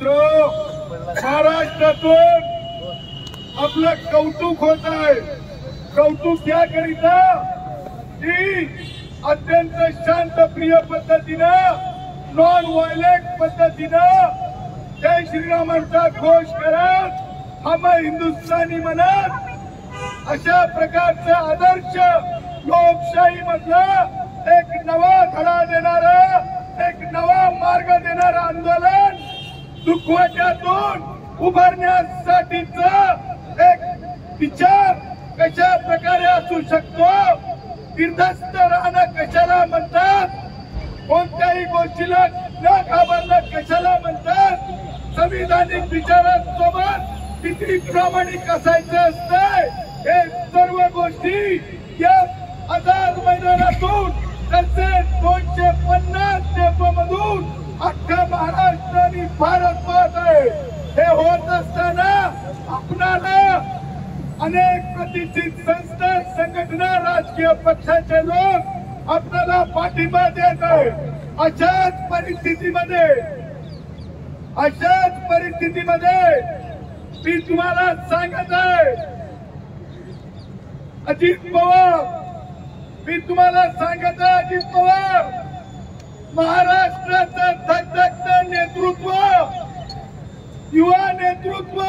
मित्र महाराष्ट्रातून आपलं कौतुक होत आहे. कौतुक याकरिता की अत्यंत शांतप्रिय पद्धतीनं नॉन व्हायलेंट पद्धतीनं जय श्रीरामांचा घोष करत हम हिंदुस्थानी म्हणत अशा प्रकारचं आदर्श लोकशाही मधलं एक नवा धडा देणार एक नवा मार्ग देणार आंदोलन दुखवाट्यातून उभारण्यासाठीच एक विचार कशा प्रकारे असू शकतो? तीर्थस्थ राहणं कशाला म्हणतात? कोणत्याही गोष्टीला न घाबरणं कशाला म्हणतात? संविधानिक विचारांसोबत किती प्रामाणिक असायचं असतंय? हे सर्व गोष्टी या आझाद मैदानातून तसेच दोनशे पन्नास डेपो मधून अख्खा महाराष्ट्र आणि भारत पाहत आहे हे होत असताना आपणाला अनेक प्रतिष्ठित संस्था संघटना राजकीय पक्षाचे लोक आपल्याला पाठिंबा देत आहे अशाच परिस्थितीमध्ये अशाच परिस्थितीमध्ये मी तुम्हाला सांगत आहे. अजित पवार मी तुम्हाला सांगत आहे अजित पवार महाराष्ट्राचा धगधगत नेतृत्व युवा नेतृत्व.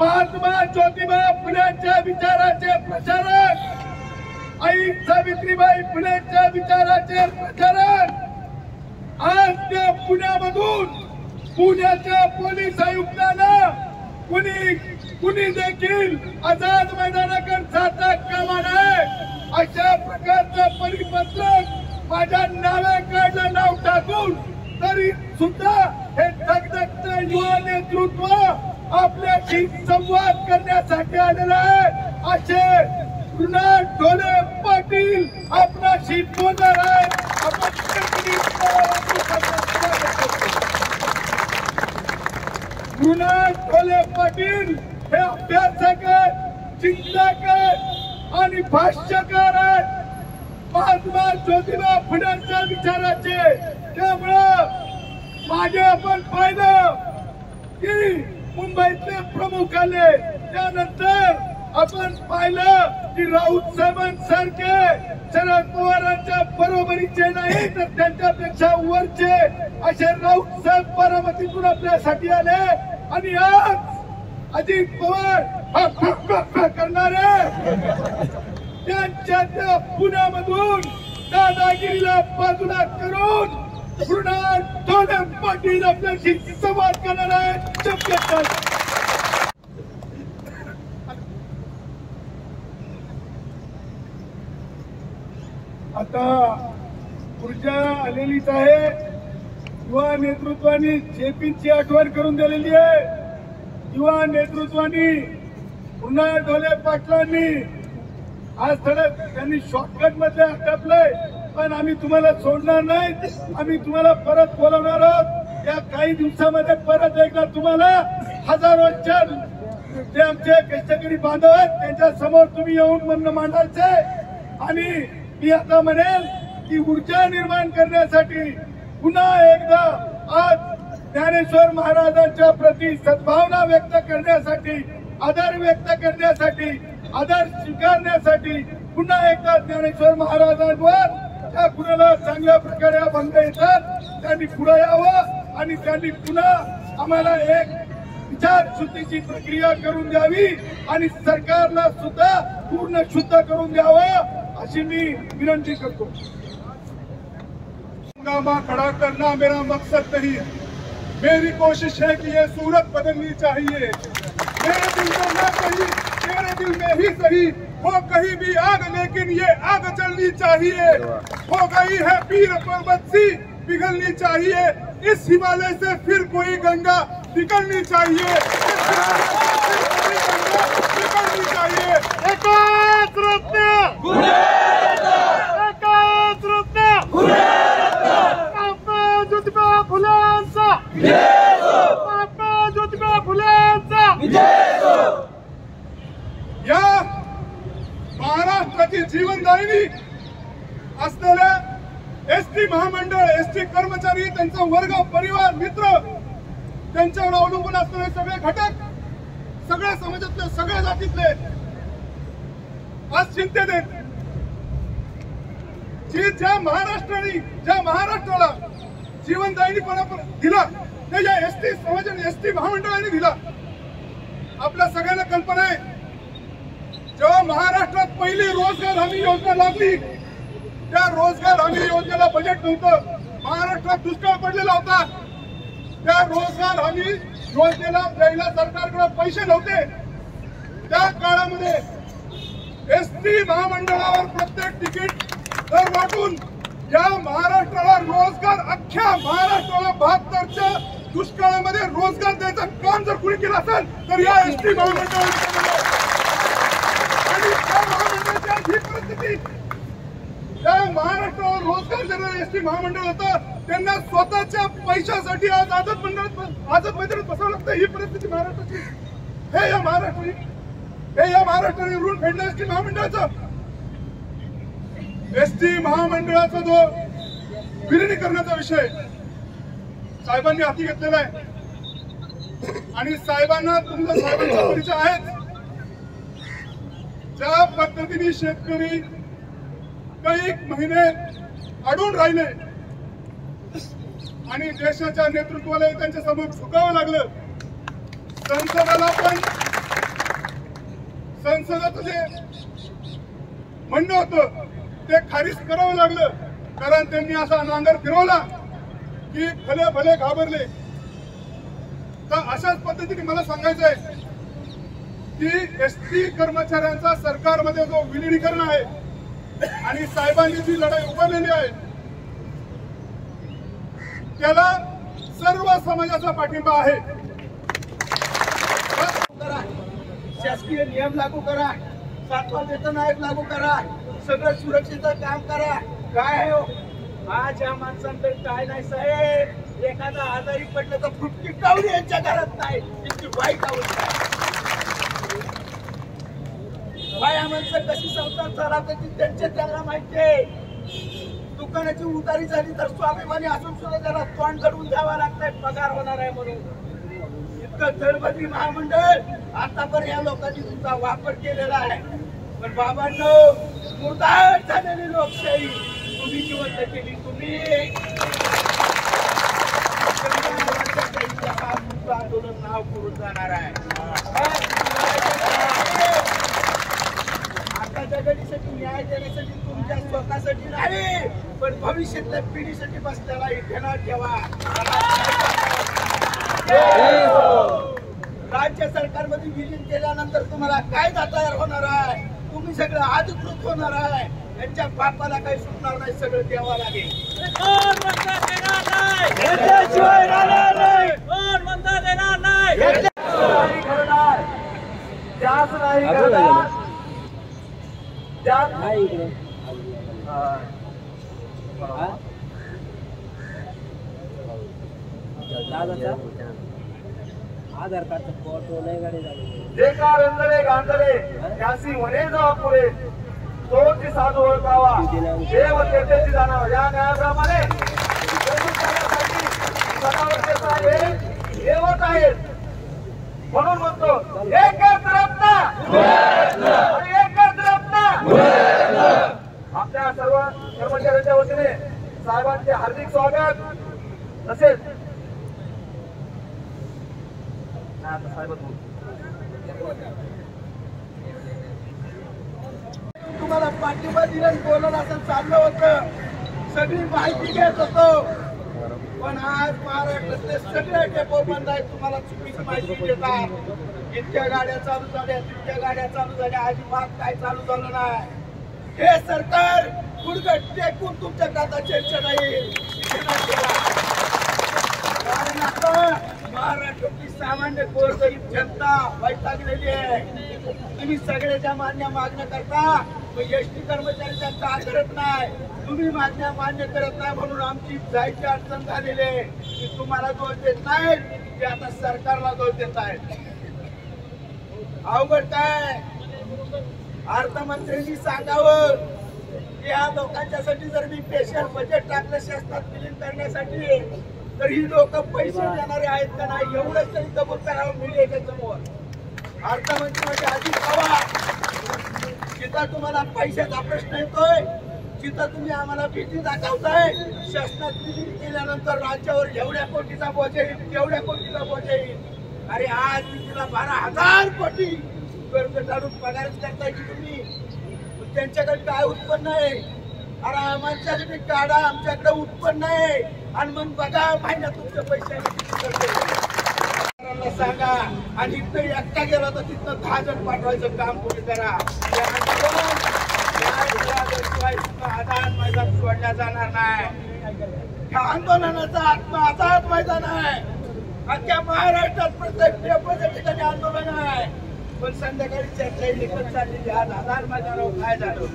महात्मा ज्योतिबा फुलेच्या विचाराचे प्रचारक आई सावित्रीबाई फुलेच्या विचाराचे प्रचारक आज त्या पुण्यामधून पुण्याच्या पोलीस आयुक्तांना कुणी कुणी देखील आझाद मैदानाकडे जाता कामा नये अशा प्रकारचं परिपत्रक माझ्या नावे नावाकडलं नाव टाकून तरी सुद्धा हे धगधगत युवा नेतृत्व आपल्याशी संवाद करण्यासाठी आलेला आहे. असे कृणाल ढोले पाटील आपल्याशी बोलणार आहेत. कृणाल ढोले पाटील हे अभ्यासक आहेत चिंतक आणि भाष्यकार आहेत. महात्मा ज्योतिबा फुल्यांच्या विचाराचे. त्यामुळं मागे आपण पाहिलं. की मुंबईतले प्रमुख आले. त्यानंतर आपण पाहिलं की राऊत साहेबांसारखे शरद पवारांच्या बरोबरीचे नाही तर त्यांच्यापेक्षा वरचे असे राऊत साहेब बारामतीतून आपल्यासाठी आले. आणि आज अजित पवार हा करणारे त्यांच्या त्या पुण्यामधून दादागिरीला बाजूला करून कृणाल ढोले पाटील आपल्याशी संवाद करणार आहे. शब्द आता ऊर्जा आलेलीच आहे. युवा नेतृत्वाने जेपीची आठवण करून दिलेली आहे. युवा नेतृत्वाने पुन्हा ढोले पाटलांनी आज थोडं त्यांनी शॉर्टकटमध्ये आटपलंय पण आम्ही तुम्हाला सोडणार नाही आम्ही तुम्हाला परत बोलवणार आहोत. या काही दिवसामध्ये परत एकदा तुम्हाला हजारोच्या जे आमचे कष्टकरी बांधव आहेत त्यांच्यासमोर तुम्ही येऊन म्हणणं मांडायचे. आणि मी आता म्हणेल की ऊर्जा निर्माण करण्यासाठी पुन्हा एकदा आज ज्ञानेश्वर महाराजांच्या प्रती सद्भावना व्यक्त करण्यासाठी आदर व्यक्त करण्यासाठी आदर स्वीकारण्यासाठी पुन्हा एकदा ज्ञानेश्वर महाराजांवर त्या कुणाला चांगल्या प्रकारे भंग येतात. त्यांनी पुढे यावं आणि त्यांनी पुन्हा आम्हाला एक विचार शुद्धीची प्रक्रिया करून द्यावी आणि सरकारला सुद्धा पूर्ण शुद्ध करून द्यावं अशी मी विनंती करतो. हंगामा खड़ा करना मेरा मकसद नहीं है मेरी कोशिश है कि ये सूरत बदलनी चाहिए. मेरे दिल में ना सही मेरे दिल में ही सही. हो कहीं भी आग, लेकिन ये आग चलनी चाहिए। हो गई है पीर पर्वत सी पिघलनी चाहिए। इस हिमालय से फिर कोई गंगा निकलनी चाहिए। निकलनी चाहिए। एकात्मता जीवनदायिनी असलेल्या एस टी महामंडळ एस टी कर्मचारी त्यांचा वर्ग परिवार मित्र त्यांच्यावर अवलंबून असणारे सगळे घटक सगळ्या समाजातले सगळ्या जातीतले आज चिंतेत आहेत जी ज्या महाराष्ट्राने ज्या महाराष्ट्राला जीवनदायीपणा दिला ते या एस टी समाजाने एस टी महामंडळाने दिला. आपल्या सगळ्यांना कल्पना आहे जेव्हा महाराष्ट्रात पहिली रोजगार हमी योजना लागली त्या रोजगार हमी योजनेला बजेट नव्हतं. महाराष्ट्रात दुष्काळ पडलेला होता. त्या रोजगार हमी योजनेला द्यायला सरकारकडे पैसे नव्हते. त्या काळामध्ये एसटी महामंडळावर प्रत्येक तिकीट दर वाटून या महाराष्ट्राला रोजगार अख्ख्या महाराष्ट्राला बहात्तरच्या दुष्काळामध्ये रोजगार द्यायचं काम जर कुणी केलं असेल तर या एस टी महामंडळाने केलेलं आहे. आणि त्या महामंडळाची आज ही परिस्थिती त्या महाराष्ट्रावर रोजगार देणारं एस टी महामंडळ होतं त्यांना स्वतःच्या पैशासाठी आज आझाद मंडळात आझाद मैदानात बसावं लागतं. ही परिस्थिती महाराष्ट्राची. हे या महाराष्ट्राने हे या महाराष्ट्राने ऋण फेडलं एस टी महामंडळाचं. एस टी महामंडळाचा जो विलिनीकरणाचा विषय साहेबांनी हाती घेतलेला आहे. आणि साहेबांना तुमचा साहेबांचा परिचय आहेच ज्या पद्धतीने शेतकरी काही महिने अडून राहिले आणि देशाच्या नेतृत्वाला त्यांच्यासमोर झुकावं लागलं संसदाला पण संसदाचं जे म्हणणं होतं ते खारीज करावं लागलं. कारण त्यांनी असा नांगर फिरवला की भले भले घाबरले. तर अशाच पद्धतीने मला सांगायचं आहे की एस टी कर्मचाऱ्यांचा सरकारमध्ये जो विलिनीकरण आहे आणि साहेबांनी जी लढाई उभारलेली आहे त्याला सर्व समाजाचा पाठिंबा आहे. शासकीय नियम लागू करा. सातवा वेतन आयोग लागू करा. सगळं सुरक्षेचं काम करा. काय हो? आज या माणसांकडे काय नाही साहेब. एखादा आजारी पडलं तर फुटकी कावली यांच्या घरात नाही. इतकी वाईट अवस्था बाया माणसं कशी संसार चालवतात त्यांचे त्यांना माहितीये दुकानाची उतारी झाली तर स्वाभिमानी असून सुद्धा त्याला तोंड घडवून द्यावा लागतंय. पगार होणार आहे म्हणून. इतकं गणपती महामंडळ आतापर्यंत या लोकांनी तुमचा वापर केलेला आहे. पण बाबांनो मुर्दार झालेली लोकशाही. तुम्ही जिवंत केली तुम्ही. आंदोलन नाव करून जाणार आहे. आताच्या घडीसाठी न्याय देण्यासाठी तुमच्या स्वतःसाठी नाही पण भविष्यातल्या पिढीसाठी बसलेला इथे ठेवा. राज्य सरकारमध्ये विलीन केल्यानंतर तुम्हाला काय तयार होणार आहे? तुम्ही सगळं अधिकृत होणार आहे. यांच्या बापाला काही सुटणार नाही सगळं द्यावं लागेल. कोण म्हणता त्याच आधार कार्डचा फोटो नाही गाडी जे का रंजले गांजले त्यासी म्हणे जावा पुढे तोची साधू ओळखावा. देव तेथेची जाणावा या न्यायाप्रमाणे जगण्यासाठी स्वतःवर देत आहे, देवच आहेत. म्हणून म्हणतो एक रत्न आणि एक रत्न आमच्या सर्व कर्मचाऱ्यांच्या वतीने साहेबांचे हार्दिक स्वागत. तसेच तुम्हाला पाठिंबा दिला बोलत असं चाललं होतं. सगळी माहिती घेत होतो. पण आज महाराष्ट्रातले सगळे डेपो बंद आहेत. तुम्हाला चुकीची माहिती देतात. इतक्या गाड्या चालू झाल्या तितक्या गाड्या चालू झाल्या. अजिबात काय चालू झालं नाही. हे सरकार गुडघट टेकून तुमच्या खाता चर्चा नाही. इथे कारण आता महाराष्ट्रातली सामान्य गोरगरीब जनता वैतागलेली आहे. तुम्ही सगळ्याच्या मान्य मागण्या करता एस टी कर्मचारी त्यांचा का करत नाही. तुम्ही मागण्या मान्य करत नाही म्हणून आमची जायची अडचण झालेली आहे. की तुम्हाला दोष देत नाहीत ते आता सरकारला दोष देत आहेत. अवघड काय? अर्थमंत्र्यांनी सांगावं. या लोकांच्यासाठी जर मी स्पेशल बजेट टाकलं शासनात विलीन करण्यासाठी तर ही लोक पैसे देणारे आहेत का नाही एवढंच तरी कबूल करावं मीडियाच्या समोर अर्थमंत्री म्हणजे अजित पवार जिथं तुम्हाला पैशाचा प्रश्न येतोय जिथं तुम्ही आम्हाला भीती दाखवताय शासनात विलीन केल्यानंतर राज्यावर एवढ्या कोटीचा बोज येईल तेवढ्या कोटीचा बोज येईल. अरे आज मी तिला बारा हजार कोटी कर्ज काढून पगारच करताय की तुम्ही? त्यांच्याकडे काय उत्पन्न आहे? अरे आमच्याकडे काढा आमच्याकडे उत्पन्न आहे. आणि मग बघा महिना तुमच्या पैशाला सांगा. आणि इथं एकटा गेला तर तिथं दहा जण पाठवायचं काम कोणी करा. आझाद मैदान सोडला जाणार नाही. आंदोलनाचा आत्मा आझाद मैदान आहे. अख्ख्या महाराष्ट्रात प्रत्येक ठिकाणी आंदोलन आहे पण संध्याकाळी चर्चा ही निकट चाललेली आज आधार मैदानावर काय झालं?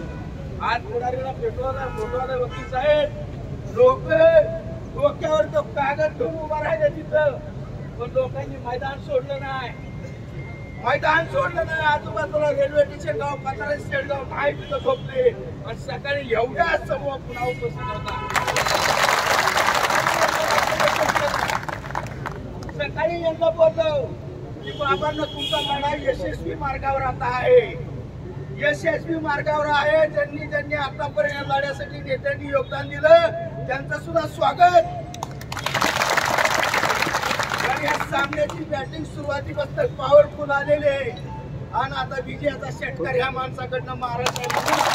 आज पुढारीला पेटवायला फोटवाला वकील साहेब. लोक डोक्यावर तो कागद ठेवून उभा राहिले तिथं. पण लोकांनी मैदान सोडलं नाही. मैदान सोडलं नाही आजूबाजूला रेल्वे स्टेशन गाव पाताळे स्टेट गाव नाही तिथं झोपले. आणि सकाळी एवढ्या समूह पुन्हा उपस्थित होता. सकाळी यांना पोहोचव की बाबांना तुमचा लढा यशस्वी मार्गावर आता आहे. यशस्वी मार्गावर आहे. ज्यांनी ज्यांनी आतापर्यंत लढ्यासाठी नेत्यांनी योगदान दिलं त्यांचं सुद्धा स्वागत. आणि या सामन्याची बॅटिंग सुरुवातीपासून पॉवरफुल आलेली आहे. आणि आता विजयाचा षटकार ह्या माणसाकडनं महाराष्ट्रात